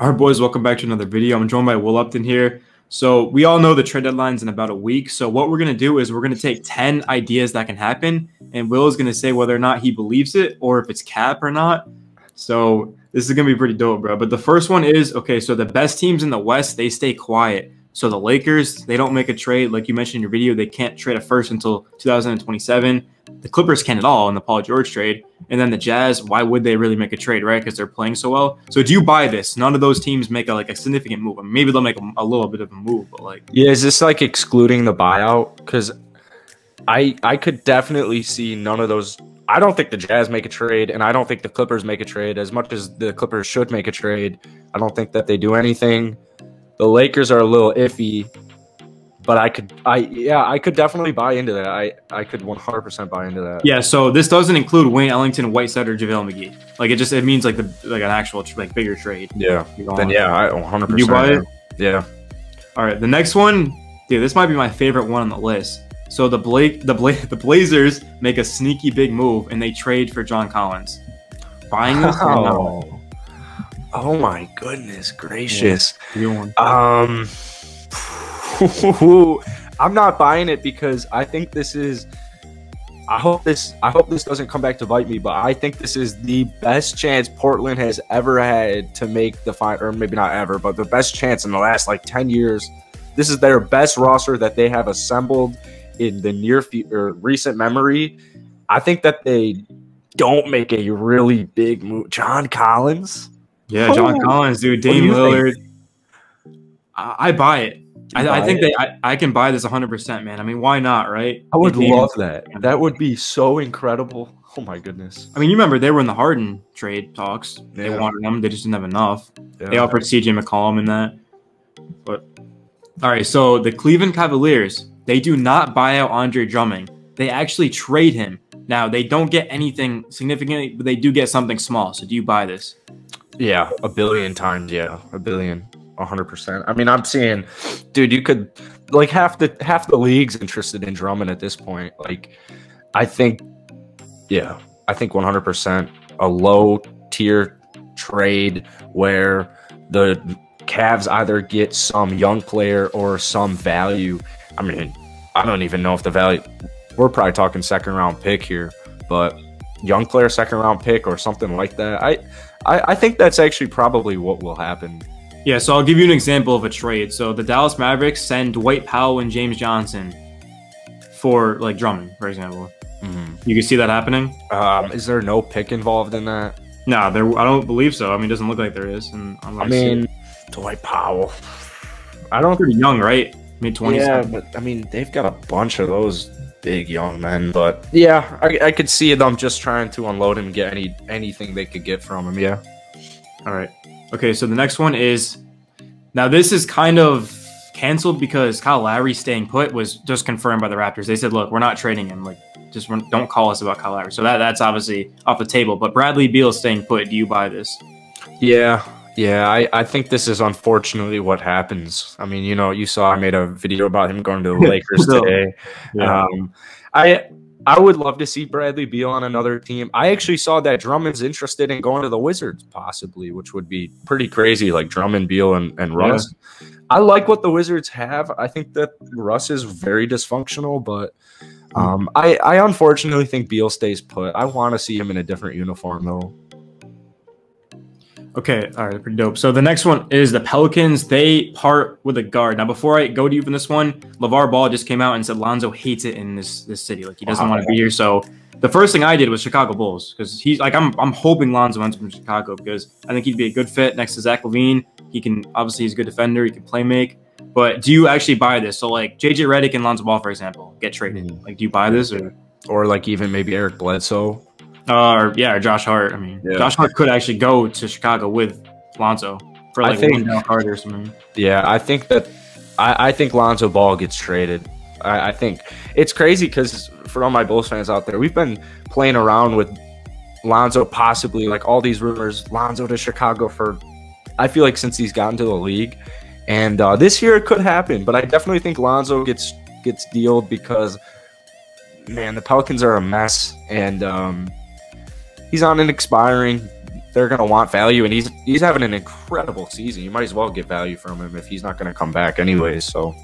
All right, boys, welcome back to another video. I'm joined by Wil Upton here. So we all know the trade deadline's in about a week. So what we're gonna do is we're gonna take 10 ideas that can happen, and Wil is gonna say whether or not he believes it or if it's cap or not. So this is gonna be pretty dope, bro. But the first one is okay, so the best teams in the West, they stay quiet. So the Lakers, they don't make a trade. Like you mentioned in your video, they can't trade a first until 2027. The Clippers can't at all in the Paul George trade. And then the Jazz, why would they really make a trade, right? Because they're playing so well. So do you buy this? None of those teams make a, like a significant move. I mean, maybe they'll make a, a, little bit of a move, but like yeah, is this like excluding the buyout? Because I I could definitely see none of those. I don't think the Jazz make a trade, and I don't think the Clippers make a trade. As much as the Clippers should make a trade, I don't think that they do anything. The Lakers are a little iffy, but I could, I yeah, I could definitely buy into that. I I could 100% buy into that. Yeah, so this doesn't include Wayne Ellington, Whiteside, or JaVale McGee. Like it just it means like the like an actual like bigger trade. Yeah. Then yeah, I 100%. You buy it? Yeah. All right, the next one, dude, this might be my favorite one on the list. So the Blake the Bla- the Blazers make a sneaky big move and they trade for John Collins. Buying this? Oh. Oh my goodness gracious. Yeah. Um I'm not buying it because I think this is I hope this I hope this doesn't come back to bite me, but I think this is the best chance Portland has ever had to make the final or maybe not ever, but the best chance in the last like 10 years. This is their best roster that they have assembled in the near future recent memory. I think that they don't make a really big move. John Collins? Yeah, John oh. Collins, dude. Dame Lillard. I, I, buy it. I, I, think they. I, I can buy this 100, percent man. I mean, why not, right? I would love that. That would be so incredible. Oh my goodness. I mean, you remember they were in the Harden trade talks. Yeah. They wanted them. They just didn't have enough. Yeah. They offered CJ McCollum in that. But all right, so the Cleveland Cavaliers they do not buy out Andre Drummond. They actually trade him. Now they don't get anything significantly, but they do get something small. So do you buy this? Yeah, a billion times. Yeah, a billion, a hundred percent. I mean, I'm seeing, dude, you could like half the half the league's interested in Drummond at this point. Like, I think, yeah, I think 100 percent a low tier trade where the Cavs either get some young player or some value. I mean, I don't even know if the value. We're probably talking second round pick here, but young player second round pick or something like that. I I, I think that's actually probably what will happen. Yeah, so I'll give you an example of a trade. So the Dallas Mavericks send Dwight Powell and James Johnson for like Drummond, for example. Mm-hmm. You can see that happening. Um, is there no pick involved in that? No, there. I don't believe so. I mean, it doesn't look like there is. And I mean, Dwight Powell. I don't. Pretty young, right? Mid twenties. Yeah, but I mean, they've got a bunch of those big young men. But yeah, I, I could see them just trying to unload him and get any anything they could get from him. Yeah. All right. Okay, so the next one is now this is kind of canceled because Kyle Lowry staying put was just confirmed by the Raptors. They said, "Look, we're not trading him. Like, just don't call us about Kyle Lowry." So that that's obviously off the table. But Bradley Beal staying put. Do you buy this? Yeah, yeah, I, I think this is unfortunately what happens. I mean, you know, you saw I made a video about him going to the Lakers today. Yeah. Um, I I would love to see Bradley Beal on another team. I actually saw that Drummond's interested in going to the Wizards, possibly, which would be pretty crazy, like Drummond, Beal, and, and Russ. Yeah. I like what the Wizards have. I think that Russ is very dysfunctional, but um, I, I unfortunately think Beal stays put. I want to see him in a different uniform, though. Okay, all right, pretty dope. So the next one is the Pelicans. They part with a guard. Now, before I go to you from this one, LeVar Ball just came out and said Lonzo hates it in this this city. Like he doesn't wow. want to be here. So the first thing I did was Chicago Bulls because he's like I'm I'm hoping Lonzo ends from Chicago because I think he'd be a good fit next to Zach LaVine. He can obviously he's a good defender. He can play make. But do you actually buy this? So like JJ Redick and Lonzo Ball, for example, get traded. Mm-hmm. Like, do you buy this or or like even maybe Eric Bledsoe? Uh, or yeah, or Josh Hart. I mean, yeah. Josh Hart could actually go to Chicago with Lonzo for like I think, one card or something. Yeah, I think that I, I think Lonzo Ball gets traded. I, I think it's crazy because for all my Bulls fans out there, we've been playing around with Lonzo possibly like all these rumors, Lonzo to Chicago for I feel like since he's gotten to the league. And uh, this year it could happen, but I definitely think Lonzo gets gets dealed because man, the Pelicans are a mess and um, he's on an expiring they're gonna want value, and he's he's having an incredible season. You might as well get value from him if he's not gonna come back anyways. So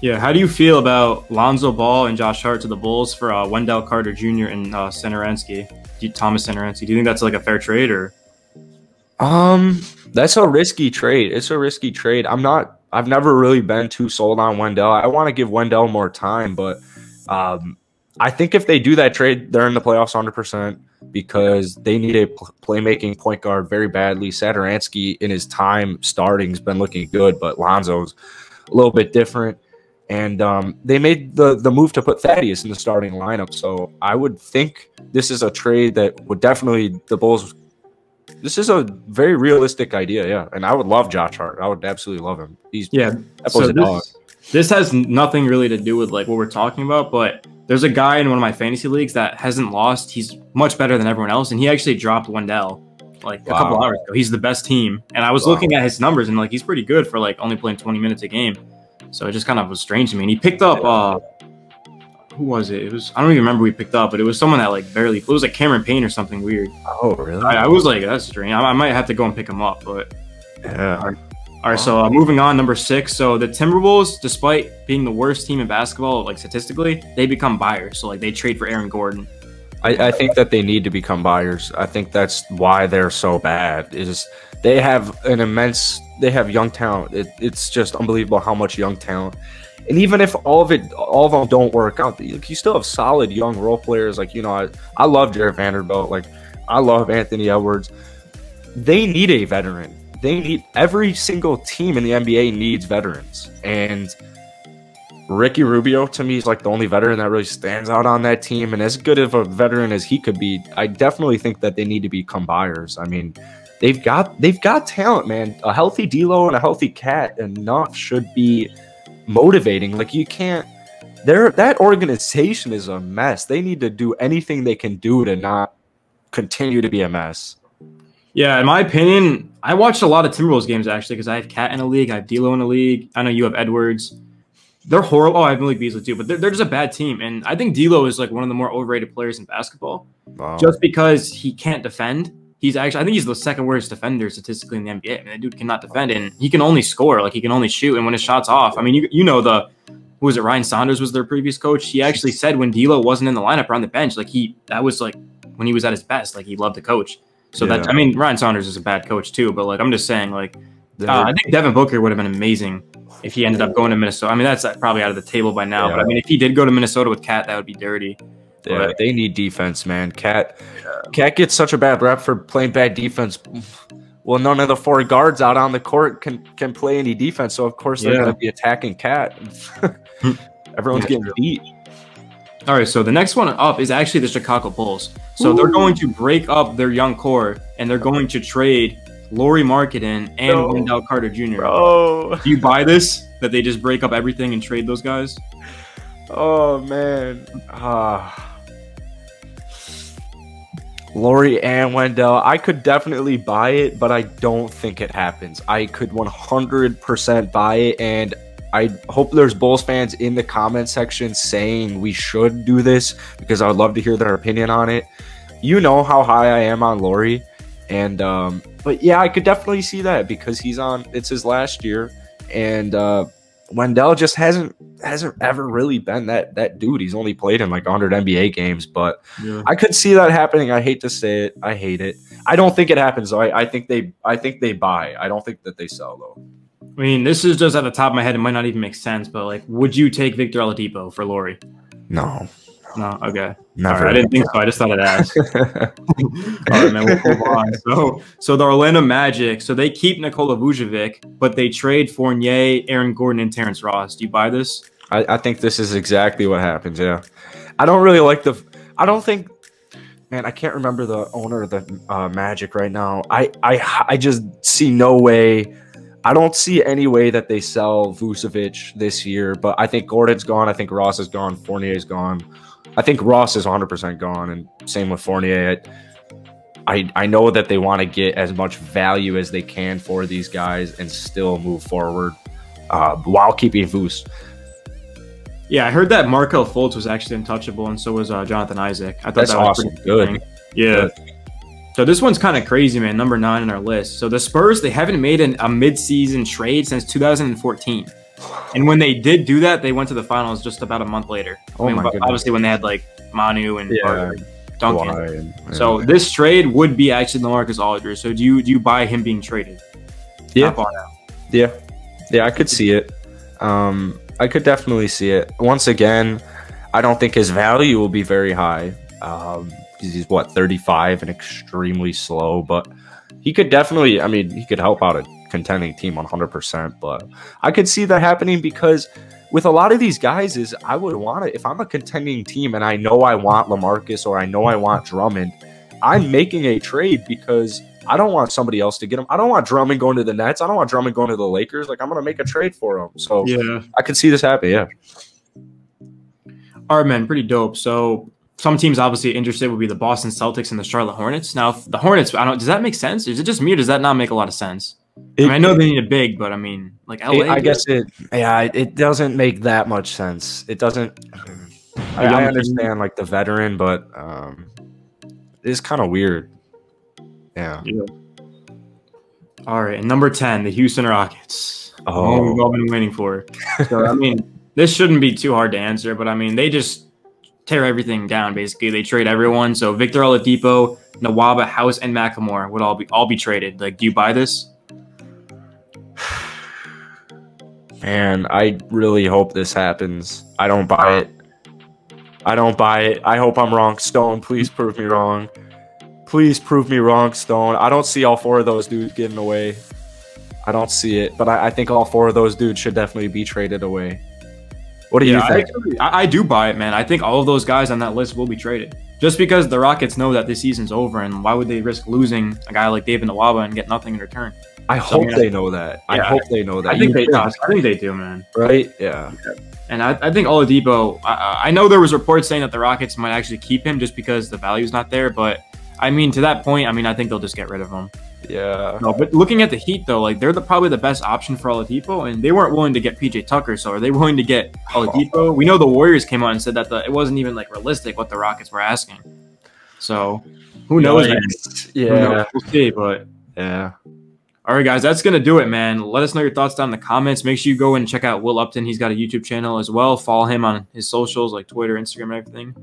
Yeah, how do you feel about Lonzo Ball and Josh Hart to the Bulls for uh, Wendell Carter Jr. and uh, Satoransky, Thomas Satoransky? Do you think that's like a fair trade or? Um, that's a risky trade. It's a risky trade. I'm not. I've never really been too sold on Wendell. I want to give Wendell more time, but um, I think if they do that trade, they're in the playoffs 100 percent because they need a playmaking point guard very badly. Satoransky in his time starting has been looking good, but Lonzo's a little bit different. And um, they made the the move to put Thaddeus in the starting lineup. So I would think this is a trade that would definitely the Bulls this is a very realistic idea, yeah. And I would love Josh Hart. I would absolutely love him. He's yeah. So this, this, has nothing really to do with like what we're talking about, but there's a guy in one of my fantasy leagues that hasn't lost. He's much better than everyone else, and he actually dropped Wendell like wow. a couple hours ago. He's the best team, and I was wow. looking at his numbers, and like he's pretty good for like only playing 20 minutes a game. So it just kind of was strange to me. And he picked up uh who was it? It was I don't even remember who we picked up, but it was someone that like barely. It was like Cameron Payne or something weird. Oh really? I, I was like, that's strange. I, I, might have to go and pick him up, but yeah. All right, so uh, moving on, number six. So the Timberwolves, despite being the worst team in basketball, like statistically, they become buyers. So like they trade for Aaron Gordon. I, I think that they need to become buyers. I think that's why they're so bad. Is they have an immense, they have young talent. It, it's just unbelievable how much young talent and even if all of it, all of them don't work out, you still have solid young role players. Like you know, I, I love Jarred Vanderbilt. Like I love Anthony Edwards. They need a veteran. They need every single team in the NBA needs veterans, and Ricky Rubio to me is like the only veteran that really stands out on that team. And as good of a veteran as he could be, I definitely think that they need to become buyers. I mean, they've got they've got talent, man. A healthy D'Lo and a healthy KAT enough should be motivating. Like you can't there that organization is a mess. They need to do anything they can do to not continue to be a mess. Yeah, in my opinion, I watched a lot of Timberwolves games actually because I have KAT in a league, I have D'Lo in a league. I know you have Edwards. They're horrible. Oh, I have Malik Beasley too, but they're, they're just a bad team. And I think D'Lo is like one of the more overrated players in basketball, wow. just because he can't defend. He's actually, I think he's the second worst defender statistically in the NBA. I mean, that dude cannot defend, and he can only score. Like he can only shoot, and when his shot's off, I mean, you you know the who was it? Ryan Saunders was their previous coach. He actually said when D'Lo wasn't in the lineup or on the bench, like he that was like when he was at his best. Like he loved to coach. So yeah. that I mean, Ryan Saunders is a bad coach too, but like I'm just saying, like uh, I think Devin Booker would have been amazing if he ended up going to Minnesota. I mean, that's probably out of the table by now. Yeah. But I mean, if he did go to Minnesota with KAT, that would be dirty. Yeah, but, they need defense, man. KAT. KAT gets such a bad rep for playing bad defense. Well, none of the four guards out on the court can can play any defense, so of course they're going to be attacking KAT. Everyone's getting beat. All right, so the next one up is actually the Chicago Bulls. So Ooh. they're going to break up their young core and they're going to trade Lauri Markkanen and Bro. Wendell Carter Jr. Bro. Do you buy this? That they just break up everything and trade those guys? Oh man. Ah. Lauri and Wendell, I could definitely buy it, but I don't think it happens. I could 100% buy it, and I hope there's Bulls fans in the comment section saying we should do this because I would love to hear their opinion on it. You know how high I am on Lauri, and um, but yeah, I could definitely see that because he's on. It's his last year, and uh, Wendell just hasn't hasn't ever really been that that dude. He's only played in like 100 NBA games, but yeah. I could see that happening. I hate to say it. I hate it. I don't think it happens. I, I think they I think they buy. I don't think that they sell though. I mean, this is just at the top of my head. It might not even make sense, but like, would you take Victor Oladipo for Lauri? No. No, okay. Never. Right, I didn't think so. I just thought I'd ask. All right, man. We'll move on. So, so the Orlando Magic. So they keep Nikola Vucevic, but they trade Fournier, Aaron Gordon, and Terrence Ross. Do you buy this? I, I think this is exactly what happens. Yeah, I don't really like the. I don't think. Man, I can't remember the owner of the uh, Magic right now. I, I, I just see no way. I don't see any way that they sell Vucevic this year. But I think Gordon's gone. I think Ross is gone. Fournier's gone. I think Ross is 100% gone, and same with Fournier. I, I know that they want to get as much value as they can for these guys and still move forward uh, while keeping Vus. Yeah, I heard that Markelle Fultz was actually untouchable, and so was uh, Jonathan Isaac. I thought That's that was awesome. Good. Yeah. So this one's kind of crazy, man. Number nine on our list. So the Spurs, they haven't made an, a mid-season trade since 2014. And when they did do that, they went to the finals just about a month later. Oh I mean, my goodness. obviously when they had like Manu and Yeah. And Duncan. And- So this trade would be actually LaMarcus Aldridge. So do you do you buy him being traded? Yeah. Yeah, yeah, I could see it. Um, I could definitely see it. Once again, I don't think his value will be very high. Um, 'cause he's what 35 and extremely slow, but he could definitely. I mean, he could help out a contending team 100. percent But I could see that happening because with a lot of these guys, is I would want to if I'm a contending team and I know I want LaMarcus or I know I want Drummond. I'm making a trade because I don't want somebody else to get him. I don't want Drummond going to the Nets. I don't want Drummond going to the Lakers. Like I'm gonna make a trade for him. So Yeah. I could see this happen. Yeah. All right, man, pretty dope. So some teams obviously interested would be the Boston Celtics and the Charlotte Hornets. Now if the Hornets, I don't. Does that make sense? Is it just me, or does that not make a lot of sense? I, mean, I know they need a big, but I mean, like LA. It- I guess it. Yeah, it, it doesn't make that much sense. It doesn't. I, I understand like the veteran, but um, it's kind of weird. Yeah. All right, and number ten, the Houston Rockets. Oh, we've all been waiting for. So I mean, this shouldn't be too hard to answer, but I mean, they just tear everything down. Basically, they trade everyone. So Victor Oladipo, Nwaba, House, and McLemore would all be all be traded. Like, do you buy this? man, I really hope this happens. I don't buy it. I don't buy it. I hope I'm wrong. Stone, please prove me wrong. Please prove me wrong, Stone. I don't see all four of those dudes getting away. I don't see it, but I, I think all four of those dudes should definitely be traded away. What do you think? I, I do buy it, man. I think all of those guys on that list will be traded. Just because the Rockets know that this season's over, and why would they risk losing a guy like David Nwaba and get nothing in return? I So, hope I mean, they know that. I hope they know that. I think they. I think they do, man. right? Yeah. And I, I think Oladipo. I, I know there was reports saying that the Rockets might actually keep him just because the value's not there. But I mean, to that point, I mean, I think they'll just get rid of him. Yeah. No, but looking at the Heat though, like they're the, probably the best option for Oladipo, and they weren't willing to get PJ Tucker. So are they willing to get oh. Oladipo? We know the Warriors came out and said that the, it wasn't even like realistic what the Rockets were asking. So who knows? Yikes. Who Yeah. knows? We'll see. But Yeah. all right, guys, that's gonna do it, man. Let us know your thoughts down in the comments. Make sure you go and check out Wil Upton. He's got a YouTube channel as well. Follow him on his socials like Twitter, Instagram, and everything.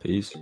Peace.